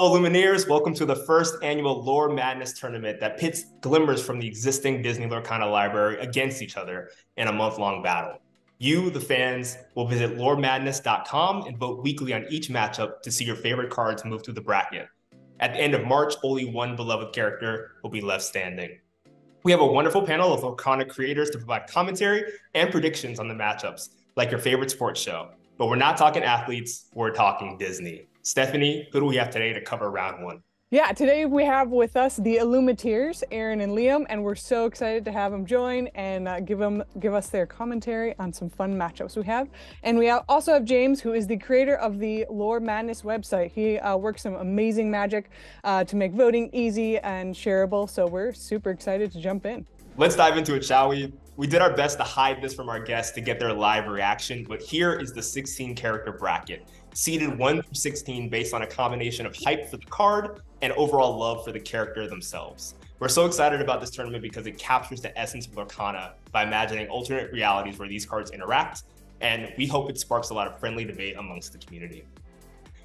Hello, Illumineers. Welcome to the first annual Lore Madness tournament that pits glimmers from the existing Disney Lorcana library against each other in a month long battle. You, the fans, will visit loremadness.com and vote weekly on each matchup to see your favorite cards move through the bracket. At the end of March, only one beloved character will be left standing. We have a wonderful panel of Lorcana creators to provide commentary and predictions on the matchups, like your favorite sports show. But we're not talking athletes, we're talking Disney. Stephanie, who do we have today to cover round one? Yeah, today we have with us the Illumiteers, Aaron and Liam, and we're so excited to have them join and uh, give them give us their commentary on some fun matchups we have. And we also have James, who is the creator of the Lore Madness website. He uh, works some amazing magic uh, to make voting easy and shareable. So we're super excited to jump in. Let's dive into it, shall we? We did our best to hide this from our guests to get their live reaction, but here is the 16 character bracket seeded 1 through 16 based on a combination of hype for the card and overall love for the character themselves. We're so excited about this tournament because it captures the essence of Lorcana by imagining alternate realities where these cards interact, and we hope it sparks a lot of friendly debate amongst the community.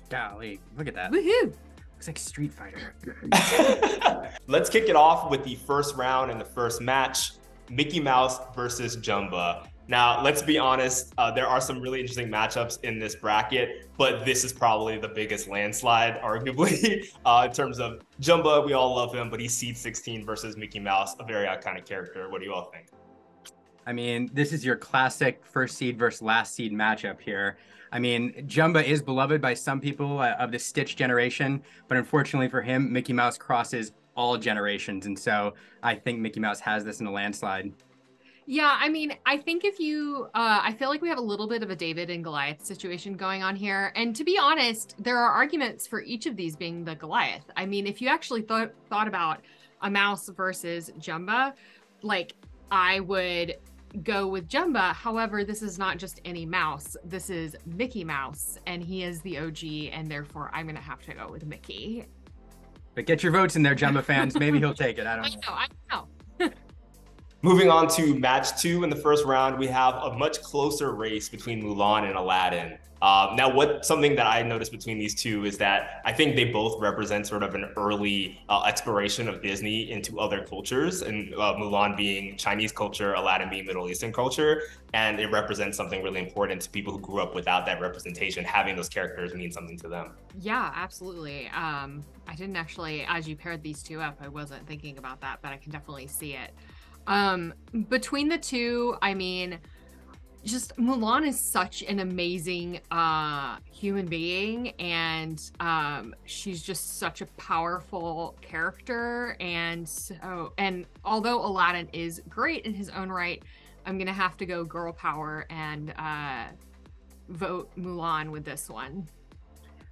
Golly, look at that. Woohoo! Looks like Street Fighter. Let's kick it off with the first round and the first match Mickey Mouse versus Jumba. Now, let's be honest, uh, there are some really interesting matchups in this bracket, but this is probably the biggest landslide, arguably, uh, in terms of Jumba. We all love him, but he's seed 16 versus Mickey Mouse, a very iconic character. What do you all think? I mean, this is your classic first seed versus last seed matchup here. I mean, Jumba is beloved by some people uh, of the Stitch generation, but unfortunately for him, Mickey Mouse crosses all generations. And so I think Mickey Mouse has this in a landslide. Yeah, I mean, I think if you, uh, I feel like we have a little bit of a David and Goliath situation going on here. And to be honest, there are arguments for each of these being the Goliath. I mean, if you actually thought thought about a mouse versus Jumba, like I would go with Jumba. However, this is not just any mouse. This is Mickey Mouse, and he is the OG, and therefore I'm gonna have to go with Mickey. But get your votes in there, Jumba fans. Maybe he'll take it. I don't know. Know. I know. Moving on to match two in the first round, we have a much closer race between Mulan and Aladdin. Um, now, what something that I noticed between these two is that I think they both represent sort of an early uh, exploration of Disney into other cultures, and uh, Mulan being Chinese culture, Aladdin being Middle Eastern culture, and it represents something really important to people who grew up without that representation. Having those characters mean something to them. Yeah, absolutely. Um, I didn't actually, as you paired these two up, I wasn't thinking about that, but I can definitely see it. Um, between the two, I mean, just Mulan is such an amazing uh human being and um she's just such a powerful character and so and although Aladdin is great in his own right I'm gonna have to go girl power and uh vote Mulan with this one.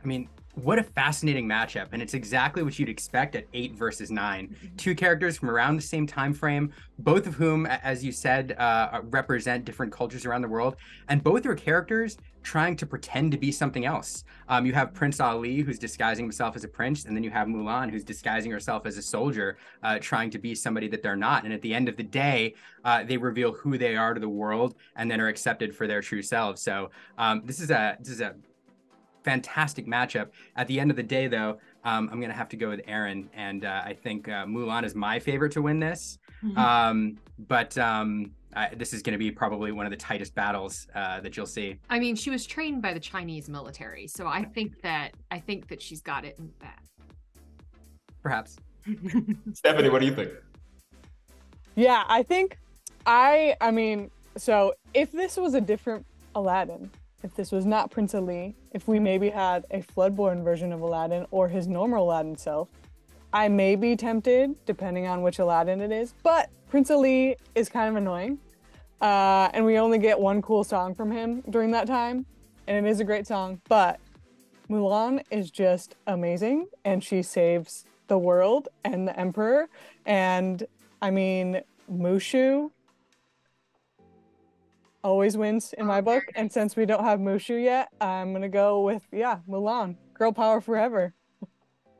I mean what a fascinating matchup and it's exactly what you'd expect at eight versus 9 mm-hmm. two characters from around the same time frame both of whom as you said uh, represent different cultures around the world and both are characters trying to pretend to be something else. Um, you have prince ali who's disguising himself as a prince and then you have mulan who's disguising herself as a soldier uh, trying to be somebody that they're not and at the end of the day uh, they reveal who they are to the world and then are accepted for their true selves. So um, this is a this is a fantastic matchup. At the end of the day, though, um, I'm going to have to go with Aaron, and uh, I think uh, Mulan is my favorite to win this. Mm-hmm. Um, but um, I, this is going to be probably one of the tightest battles uh, that you'll see. I mean, she was trained by the Chinese military, so I think that I think that she's got it in that. Perhaps. Stephanie, what do you think? Yeah, I think I. I mean, so if this was a different Aladdin, if this was not Prince Ali, if we maybe had a Floodborn version of Aladdin or his normal Aladdin self, I may be tempted, depending on which Aladdin it is. But Prince Ali is kind of annoying. Uh, and we only get one cool song from him during that time. And it is a great song. But Mulan is just amazing. And she saves the world and the Emperor. And I mean, Mushu always wins in my book. And since we don't have Mushu yet, I'm gonna go with yeah, Mulan, girl power forever.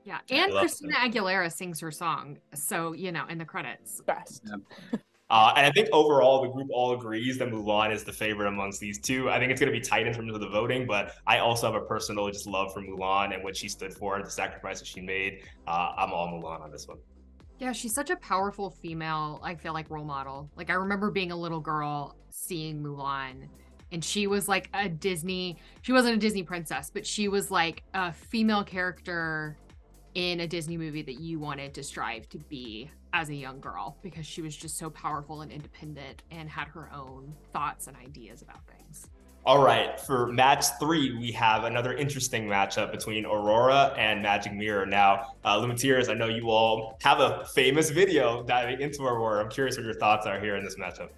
Yeah, and Christina Aguilera sings her song, so you know, in the credits. Best. Yeah. Uh, and I think overall, the group all agrees that Mulan is the favorite amongst these two. I think it's going to be tight in terms of the voting, but I also have a personal just love for Mulan and what she stood for, the sacrifices she made. Uh, I'm all Mulan on this one. Yeah, she's such a powerful female, I feel like, role model. Like, I remember being a little girl seeing Mulan, and she was like a Disney, she wasn't a Disney princess, but she was like a female character in a Disney movie that you wanted to strive to be as a young girl because she was just so powerful and independent and had her own thoughts and ideas about things. All right, for match three, we have another interesting matchup between Aurora and Magic Mirror. Now, uh, Lumineers, I know you all have a famous video diving into Aurora. I'm curious what your thoughts are here in this matchup.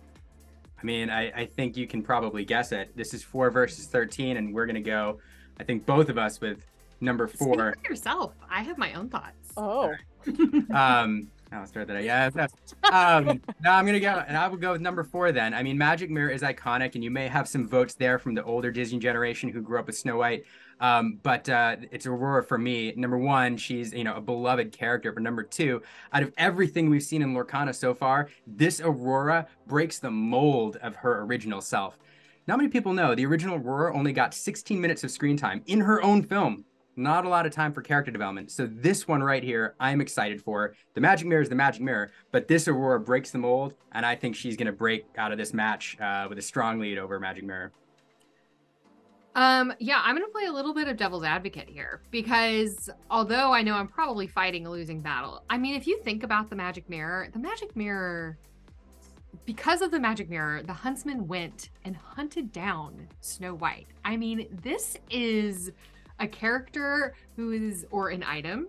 I mean, I, I think you can probably guess it. This is four versus 13, and we're going to go, I think, both of us with number four. Speak for yourself. I have my own thoughts. Oh. um, I'll start that. Yeah. No. Um, no, I'm gonna go, and I will go with number four. Then, I mean, Magic Mirror is iconic, and you may have some votes there from the older Disney generation who grew up with Snow White. Um, but uh, it's Aurora for me. Number one, she's you know a beloved character. But number two, out of everything we've seen in Lorcana so far, this Aurora breaks the mold of her original self. Not many people know the original Aurora only got 16 minutes of screen time in her own film not a lot of time for character development. So this one right here, I'm excited for. The Magic Mirror is the Magic Mirror, but this Aurora breaks the mold, and I think she's going to break out of this match uh, with a strong lead over Magic Mirror. Um, yeah, I'm going to play a little bit of devil's advocate here because although I know I'm probably fighting a losing battle, I mean, if you think about the Magic Mirror, the Magic Mirror, because of the Magic Mirror, the huntsman went and hunted down Snow White. I mean, this is a character who is or an item.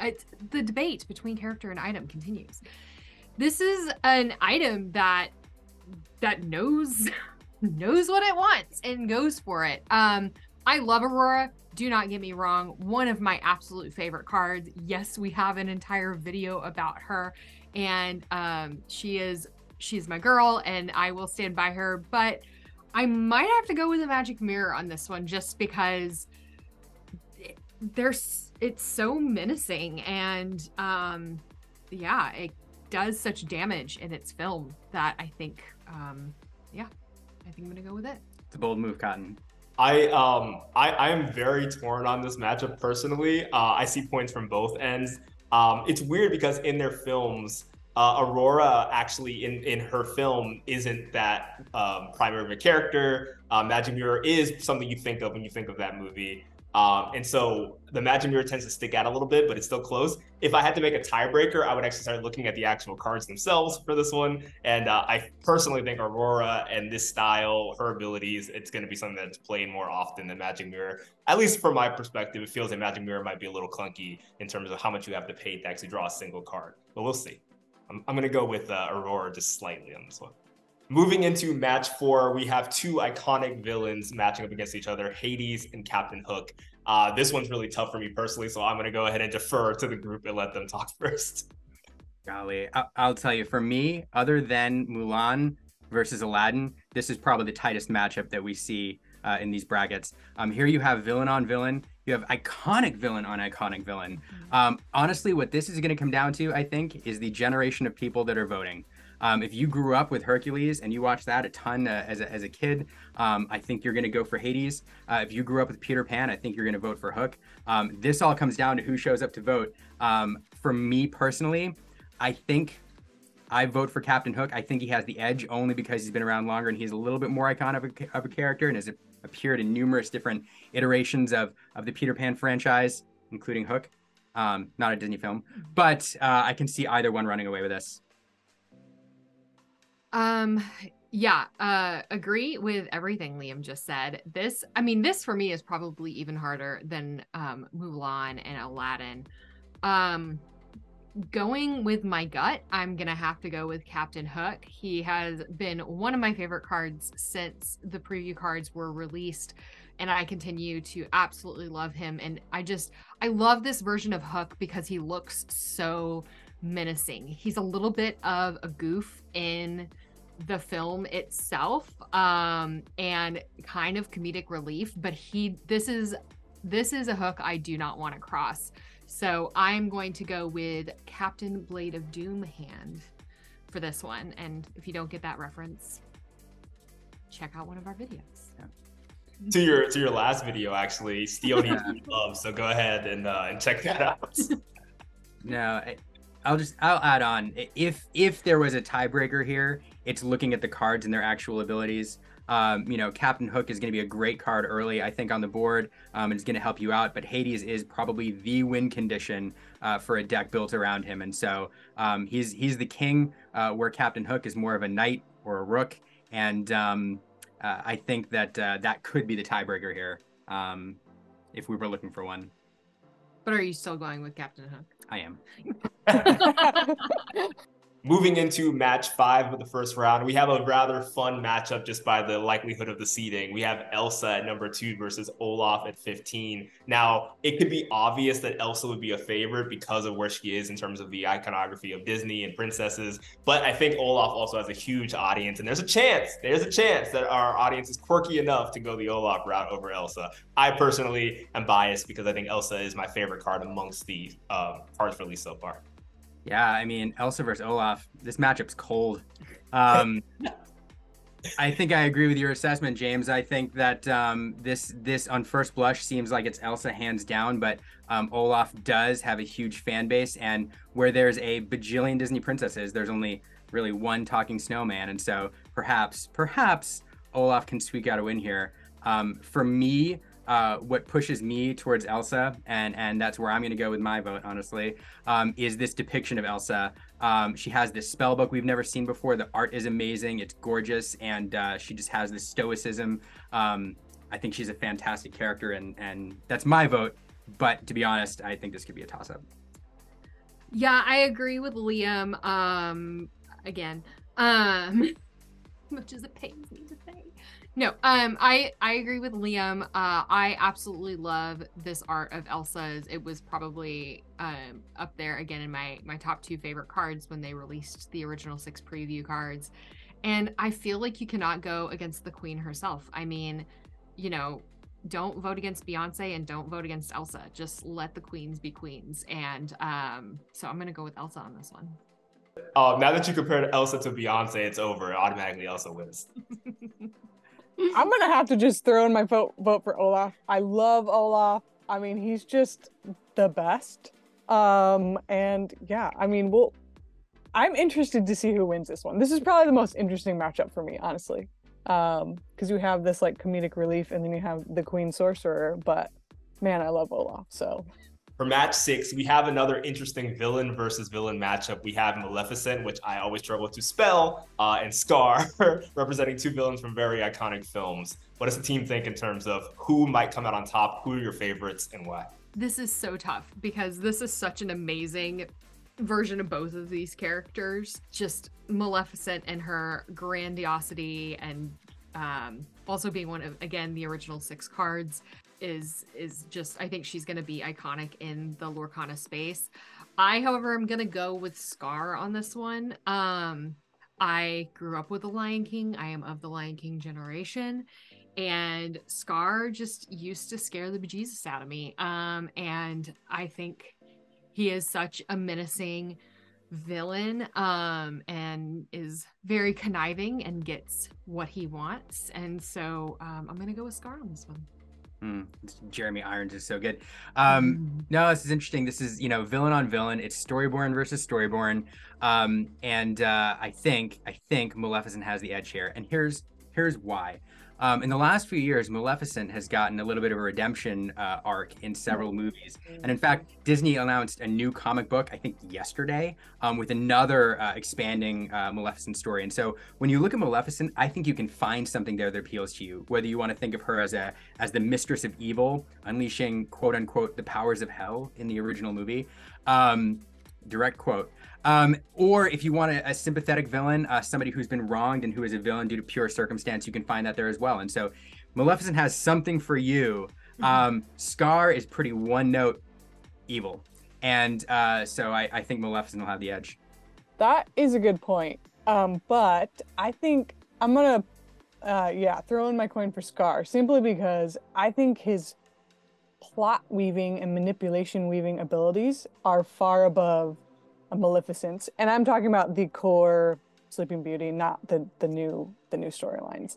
It's, the debate between character and item continues. This is an item that that knows knows what it wants and goes for it. Um i love aurora. Do not get me wrong. One of my absolute favorite cards. Yes we have an entire video about her. And um she is she's my girl and i will stand by her. But i might have to go with a magic mirror on this one just because there's it's so menacing and um yeah it does such damage in its film that i think um yeah i think i'm gonna go with it it's a bold move cotton I um I, I am very torn on this matchup personally. Uh, I see points from both ends. Um, it's weird because in their films, uh, Aurora actually in in her film isn't that um, primary of a character. Uh, Magic Mirror is something you think of when you think of that movie. Um, and so the Magic Mirror tends to stick out a little bit, but it's still close. If I had to make a tiebreaker, I would actually start looking at the actual cards themselves for this one. And uh, I personally think Aurora and this style, her abilities, it's going to be something that's played more often than Magic Mirror. At least from my perspective, it feels like Magic Mirror might be a little clunky in terms of how much you have to pay to actually draw a single card. But we'll see. I'm, I'm going to go with uh, Aurora just slightly on this one. Moving into match four, we have two iconic villains matching up against each other, Hades and Captain Hook. Uh, this one's really tough for me personally, so I'm going to go ahead and defer to the group and let them talk first. Golly, I- I'll tell you, for me, other than Mulan versus Aladdin, this is probably the tightest matchup that we see uh, in these brackets. Um, here you have villain on villain. You have iconic villain on iconic villain. Mm-hmm. Um, honestly, what this is going to come down to, I think, is the generation of people that are voting. Um, if you grew up with Hercules and you watched that a ton uh, as, a, as a kid, um, I think you're going to go for Hades. Uh, if you grew up with Peter Pan, I think you're going to vote for Hook. Um, this all comes down to who shows up to vote. Um, for me personally, I think I vote for Captain Hook. I think he has the edge only because he's been around longer and he's a little bit more iconic of a, character and has appeared in numerous different iterations of, of the Peter Pan franchise, including Hook. Um, not a Disney film, but uh, I can see either one running away with this. Um, yeah, uh, agree with everything Liam just said. This, I mean, this for me is probably even harder than um, Mulan and Aladdin. Um, going with my gut, I'm gonna have to go with Captain Hook. He has been one of my favorite cards since the preview cards were released, and I continue to absolutely love him. And I just, I love this version of Hook because he looks so menacing. He's a little bit of a goof in the film itself um and kind of comedic relief but he this is this is a hook I do not want to cross. So I'm going to go with Captain Blade of Doom hand for this one. And if you don't get that reference, check out one of our videos. To your to your last video, actually, Steel needs love. So go ahead and uh, and check that out. No, I, I'll just I'll add on if if there was a tiebreaker here, it's looking at the cards and their actual abilities. Um, you know, Captain Hook is going to be a great card early, I think, on the board. Um, and it's going to help you out. But Hades is probably the win condition uh, for a deck built around him, and so um, he's he's the king, uh, where Captain Hook is more of a knight or a rook. And um, uh, I think that uh, that could be the tiebreaker here, um, if we were looking for one. But are you still going with Captain Hook? I am. Moving into match five of the first round, we have a rather fun matchup just by the likelihood of the seeding. We have Elsa at number two versus Olaf at 15. Now, it could be obvious that Elsa would be a favorite because of where she is in terms of the iconography of Disney and princesses. But I think Olaf also has a huge audience, and there's a chance, there's a chance that our audience is quirky enough to go the Olaf route over Elsa. I personally am biased because I think Elsa is my favorite card amongst the um, cards released so far. Yeah, I mean Elsa versus Olaf. This matchup's cold. Um, I think I agree with your assessment, James. I think that um, this this on first blush seems like it's Elsa hands down, but um, Olaf does have a huge fan base, and where there's a bajillion Disney princesses, there's only really one talking snowman, and so perhaps perhaps Olaf can squeak out a win here. Um, for me, uh, what pushes me towards Elsa, and and that's where I'm going to go with my vote, honestly, um, is this depiction of Elsa. Um, she has this spell book we've never seen before. The art is amazing. It's gorgeous, and uh, she just has this stoicism. Um, I think she's a fantastic character, and and that's my vote. But to be honest, I think this could be a toss up. Yeah, I agree with Liam. Um, again, um, much as it pains me to. No, um, I I agree with Liam. Uh, I absolutely love this art of Elsa's. It was probably um up there again in my my top two favorite cards when they released the original six preview cards, and I feel like you cannot go against the Queen herself. I mean, you know, don't vote against Beyonce and don't vote against Elsa. Just let the queens be queens. And um, so I'm gonna go with Elsa on this one. Oh, now that you compared Elsa to Beyonce, it's over. Automatically, Elsa wins. I'm gonna have to just throw in my vote vote for Olaf. I love Olaf. I mean, he's just the best. Um, and yeah, I mean, we'll. I'm interested to see who wins this one. This is probably the most interesting matchup for me, honestly, um, because you have this like comedic relief, and then you have the Queen Sorcerer. But man, I love Olaf. So for match six, we have another interesting villain versus villain matchup. We have Maleficent, which I always struggle to spell, uh, and Scar, representing two villains from very iconic films. What does the team think in terms of who might come out on top? Who are your favorites and why? This is so tough because this is such an amazing version of both of these characters. Just Maleficent and her grandiosity and um, also being one of again the original six cards is is just I think she's going to be iconic in the Lorcana space. I, however, am going to go with Scar on this one. Um, I grew up with the Lion King. I am of the Lion King generation, and Scar just used to scare the bejesus out of me. Um, and I think he is such a menacing villain um and is very conniving and gets what he wants and so um i'm gonna go with scar on this one Mm, Jeremy Irons is so good. Um. No, this is interesting. This is you know villain on villain. It's Storyborn versus Storyborn, um, and uh, I think I think Maleficent has the edge here. And here's here's why. Um, in the last few years, Maleficent has gotten a little bit of a redemption uh, arc in several movies. And in fact, Disney announced a new comic book, I think yesterday, um, with another uh, expanding uh, Maleficent story. And so when you look at Maleficent, I think you can find something there that appeals to you, whether you want to think of her as a as the mistress of evil, unleashing quote unquote the powers of hell in the original movie. Um, direct quote. Um, or if you want a, a sympathetic villain, uh, somebody who's been wronged and who is a villain due to pure circumstance, you can find that there as well. And so Maleficent has something for you. Mm-hmm. Um, Scar is pretty one note evil. And uh, so I, I, think Maleficent will have the edge. That is a good point. Um, but I think I'm going to, uh, yeah, throw in my coin for Scar simply because I think his plot weaving and manipulation weaving abilities are far above a Maleficent, and I'm talking about the core Sleeping Beauty, not the the new the new storylines.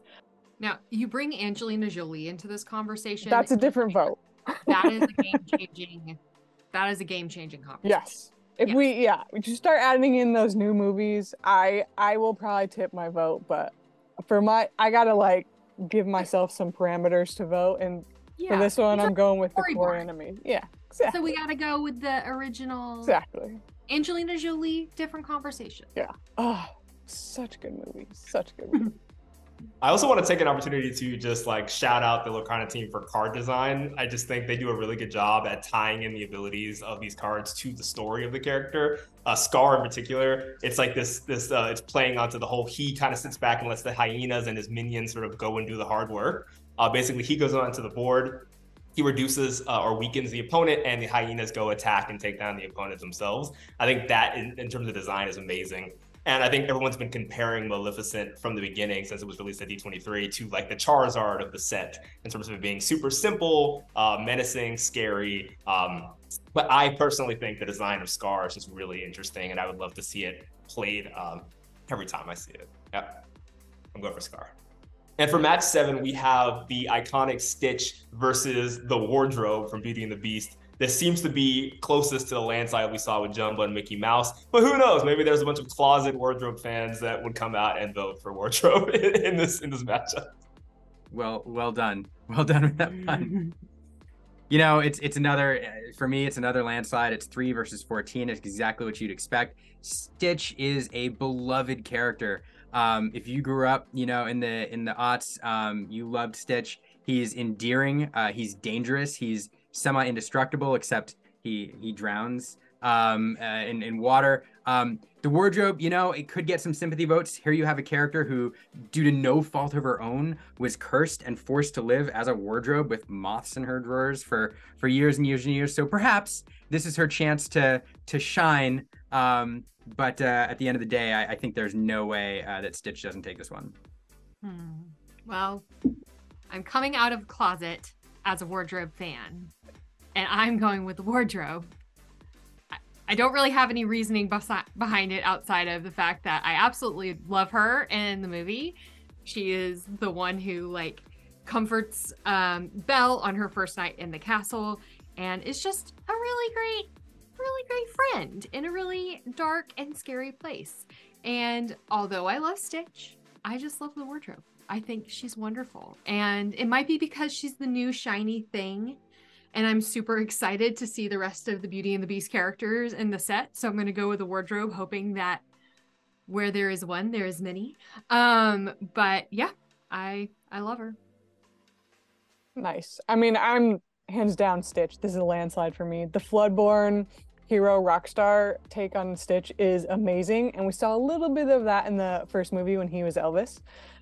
Now, you bring Angelina Jolie into this conversation. That's a different vote. That is a game changing. that is a game changing conversation. Yes. If Yes. we yeah, we just start adding in those new movies, I I will probably tip my vote, but for my I gotta like give myself some parameters to vote and Yeah. for this one It's a I'm going with the core enemy. Yeah, exactly. So we gotta go with the original exactly. Angelina Jolie, different conversation. Yeah. Oh, such a good movie. Such a good movie. I also want to take an opportunity to just like shout out the Lorcana team for card design. I just think they do a really good job at tying in the abilities of these cards to the story of the character. Uh, Scar in particular, it's like this this uh, it's playing onto the whole he kind of sits back and lets the hyenas and his minions sort of go and do the hard work. Uh, basically, he goes onto the board, he reduces uh, or weakens the opponent, and the hyenas go attack and take down the opponents themselves. I think that, in, in terms of design, is amazing. And I think everyone's been comparing Maleficent from the beginning since it was released at D23 to like the Charizard of the set in terms of it being super simple, uh, menacing, scary. Um, but I personally think the design of Scar is just really interesting, and I would love to see it played um, every time I see it. Yeah, I'm going for Scar. And for match seven, we have the iconic Stitch versus the wardrobe from Beauty and the Beast. This seems to be closest to the landslide we saw with Jumba and Mickey Mouse. But who knows? Maybe there's a bunch of closet wardrobe fans that would come out and vote for wardrobe in this in this matchup. Well, well done. Well done with that pun. You know, it's it's another uh, for me. It's another landslide. It's three versus fourteen. It's exactly what you'd expect. Stitch is a beloved character. Um, if you grew up, you know, in the in the aughts, um, you loved Stitch. He's endearing. Uh, he's dangerous. He's semi indestructible, except he he drowns um, uh, in in water. Um, the wardrobe, you know, it could get some sympathy votes. Here you have a character who, due to no fault of her own, was cursed and forced to live as a wardrobe with moths in her drawers for for years and years and years. So perhaps this is her chance to to shine. Um, but uh, at the end of the day, I, I think there's no way uh, that Stitch doesn't take this one. Hmm. Well, I'm coming out of closet as a wardrobe fan, and I'm going with the wardrobe. I- I don't really have any reasoning besi- behind it outside of the fact that I absolutely love her in the movie. She is the one who like comforts um, Belle on her first night in the castle, and is just a really great, really great friend in a really dark and scary place. And although I love Stitch, I just love the wardrobe. I think she's wonderful. And it might be because she's the new shiny thing. And I'm super excited to see the rest of the Beauty and the Beast characters in the set. So I'm going to go with the wardrobe, hoping that where there is one, there is many. Um, but yeah, I I love her. Nice. I mean, I'm hands down Stitch. This is a landslide for me. The Floodborn hero rockstar take on Stitch is amazing, and we saw a little bit of that in the first movie when he was Elvis.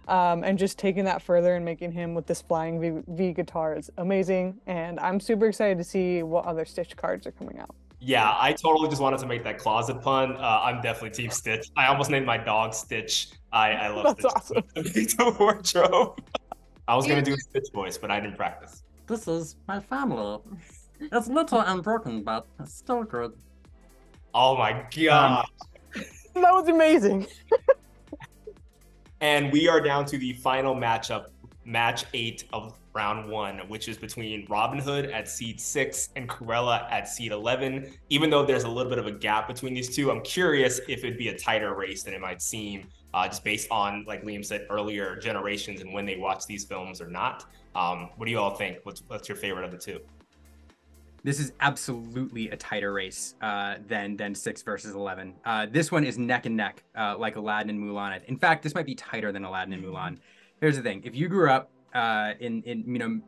Um, and just taking that further and making him with this flying v, v guitar is amazing. And I'm super excited to see what other Stitch cards are coming out. Yeah, I totally just wanted to make that closet pun. Uh, I'm definitely Team Stitch. I almost named my dog Stitch. I, I love That's Stitch. awesome. the wardrobe. I was gonna do a Stitch voice, but I didn't practice. This is my family. It's little and broken, but it's still good. Oh my god! That was amazing. And we are down to the final matchup, match eight of round one, which is between Robin Hood at seed six and Cruella at seed 11. Even though there's a little bit of a gap between these two, I'm curious if it'd be a tighter race than it might seem, uh, just based on, like Liam said earlier, generations and when they watch these films or not. Um, what do you all think? What's, what's your favorite of the two? This is absolutely a tighter race uh, than than six versus eleven. Uh, this one is neck and neck, uh, like Aladdin and Mulan. In fact, this might be tighter than Aladdin and Mulan. Here's the thing: if you grew up uh, in in you know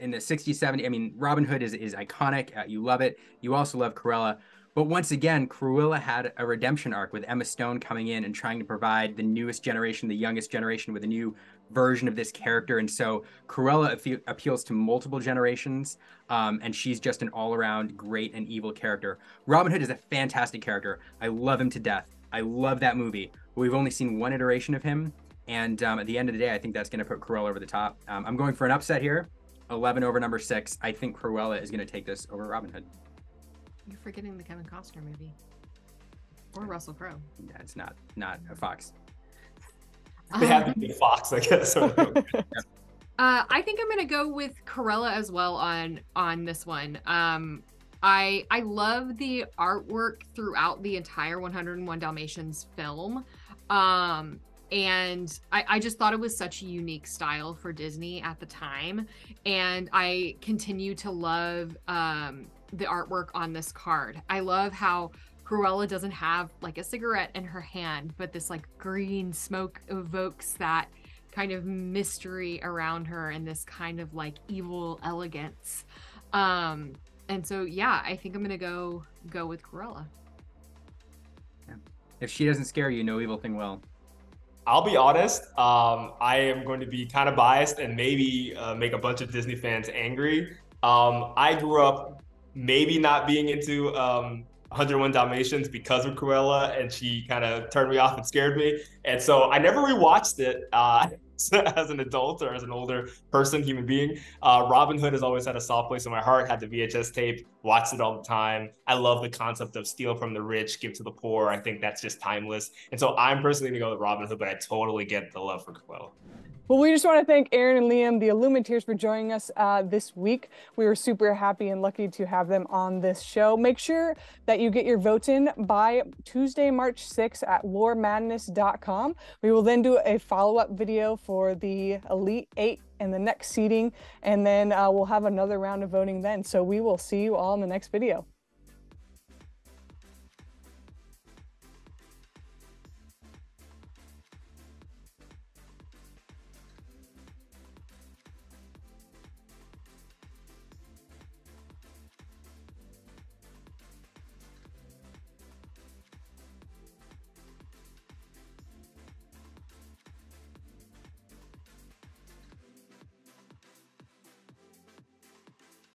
in the 60s, 70s, I mean, Robin Hood is is iconic. Uh, you love it. You also love Cruella. But once again, Cruella had a redemption arc with Emma Stone coming in and trying to provide the newest generation, the youngest generation, with a new version of this character. And so Cruella appe- appeals to multiple generations, um, and she's just an all around great and evil character. Robin Hood is a fantastic character. I love him to death. I love that movie. We've only seen one iteration of him. And um, at the end of the day, I think that's going to put Cruella over the top. Um, I'm going for an upset here 11 over number six. I think Cruella is going to take this over Robin Hood. You're forgetting the Kevin Costner movie. Or Russell Crowe. Yeah, it's not not a fox. They have to be a fox, I guess. Uh, I think I'm gonna go with Cruella as well on on this one. Um, I I love the artwork throughout the entire 101 Dalmatians film. Um, and I, I just thought it was such a unique style for Disney at the time. And I continue to love um, the artwork on this card. I love how Cruella doesn't have like a cigarette in her hand, but this like green smoke evokes that kind of mystery around her and this kind of like evil elegance. Um, and so yeah, I think I'm gonna go go with Cruella. If she doesn't scare you, no evil thing will. I'll be honest. Um, I am going to be kind of biased and maybe uh, make a bunch of Disney fans angry. Um, I grew up maybe not being into um, 101 Dalmatians because of Cruella, and she kind of turned me off and scared me. And so I never rewatched it. Uh, as an adult or as an older person, human being. Uh, Robin Hood has always had a soft place in my heart. Had the VHS tape, watched it all the time. I love the concept of steal from the rich, give to the poor. I think that's just timeless. And so I'm personally gonna go with Robin Hood, but I totally get the love for Cruella. Well, we just want to thank Aaron and Liam, the Illumiteers, for joining us uh, this week. We were super happy and lucky to have them on this show. Make sure that you get your votes in by Tuesday, March 6th at loremadness.com. We will then do a follow up video for the Elite Eight and the next seating, and then uh, we'll have another round of voting then. So we will see you all in the next video.